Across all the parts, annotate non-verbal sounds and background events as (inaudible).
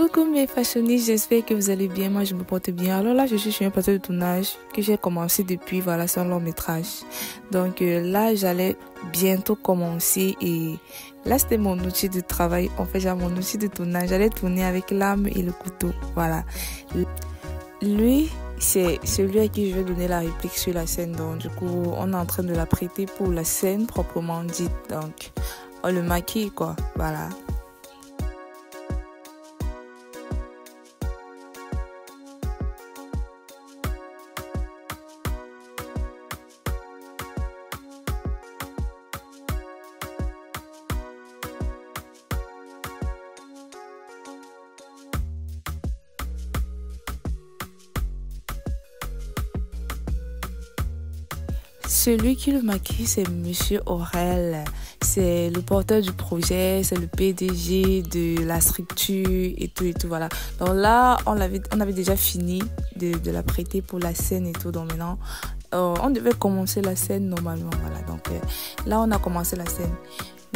Coucou mes fashionistes, j'espère que vous allez bien. Moi, je me porte bien. Alors là, je suis sur un plateau de tournage que j'ai commencé depuis, voilà, c'est un long métrage. Donc euh, là, j'allais bientôt commencer et là, c'était mon outil de travail. En fait, j'ai mon outil de tournage. J'allais tourner avec l'âme et le couteau. Voilà. Lui, c'est celui à qui je vais donner la réplique sur la scène. Donc, du coup, on est en train de la prêter pour la scène proprement dite. Donc, on le maquille, quoi. Voilà. Celui qui le maquille, c'est Monsieur Aurel. C'est le porteur du projet, c'est le PDG de la structure et tout et tout. Voilà. Donc là, on avait, on avait déjà fini de, de la prêter pour la scène et tout. Donc maintenant, euh, on devait commencer la scène normalement. Voilà. Donc euh, là, on a commencé la scène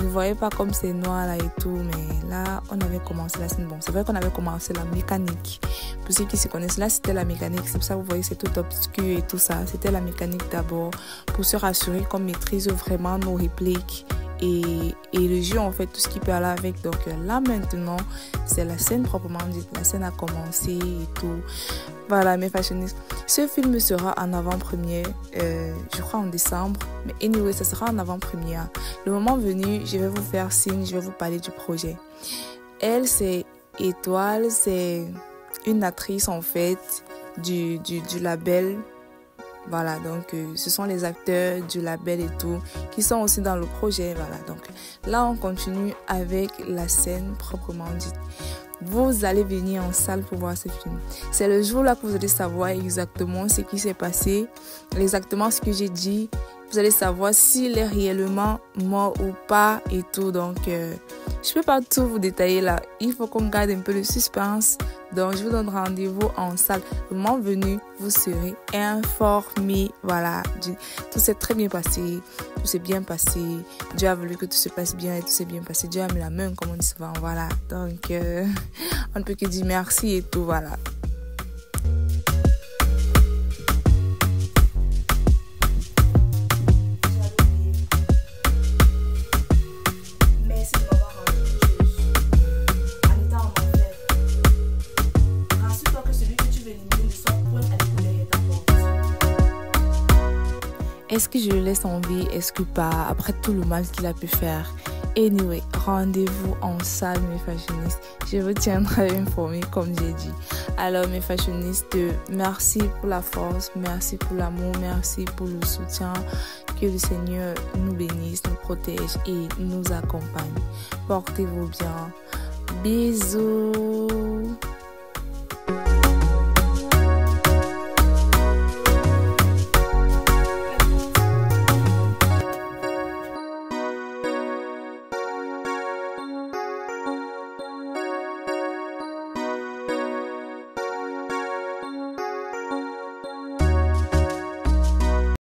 ne voyez pas comme c'est noir là et tout, mais là, on avait commencé la scène. Bon, c'est vrai qu'on avait commencé la mécanique. Pour ceux qui se connaissent, là, c'était la mécanique. C'est pour ça vous voyez, c'est tout obscur et tout ça. C'était la mécanique d'abord pour se rassurer qu'on maîtrise vraiment nos répliques et, le jeu, en fait, tout ce qui peut aller avec. Donc là, maintenant, c'est la scène proprement dite. La scène a commencé et tout. Voilà, mes fashionistes. Ce film sera en avant-première, euh, je crois en décembre. Mais anyway, ça sera en avant-première. Le moment venu, je vais vous faire signe, je vais vous parler du projet. Elle, c'est Étoile, c'est une actrice, en fait, du, du label voilà, donc euh, ce sont les acteurs du label et tout qui sont aussi dans le projet. Voilà, donc là on continue avec la scène proprement dite. Vous allez venir en salle pour voir ce film. C'est le jour là que vous allez savoir exactement ce qui s'est passé, exactement ce que j'ai dit. Vous allez savoir s'il est réellement mort ou pas et tout. Donc, euh, je peux pas tout vous détailler là. Il faut qu'on garde un peu le suspense. Donc, je vous donne rendez-vous en salle. Le moment venu, vous serez informés. Voilà. Tout s'est très bien passé. Tout s'est bien passé. Dieu a voulu que tout se passe bien et tout s'est bien passé. Dieu a mis la main, comme on dit souvent. Voilà. Donc, euh, (laughs) on ne peut que dire merci et tout. Voilà. Est-ce que je le laisse en vie? Est-ce que pas? Après tout le mal qu'il a pu faire. Anyway, rendez-vous en salle, mes fashionistes. Je vous tiendrai informé, comme j'ai dit. Alors, mes fashionistes, merci pour la force, merci pour l'amour, merci pour le soutien. Que le Seigneur nous bénisse, nous protège et nous accompagne. Portez-vous bien. Bisous.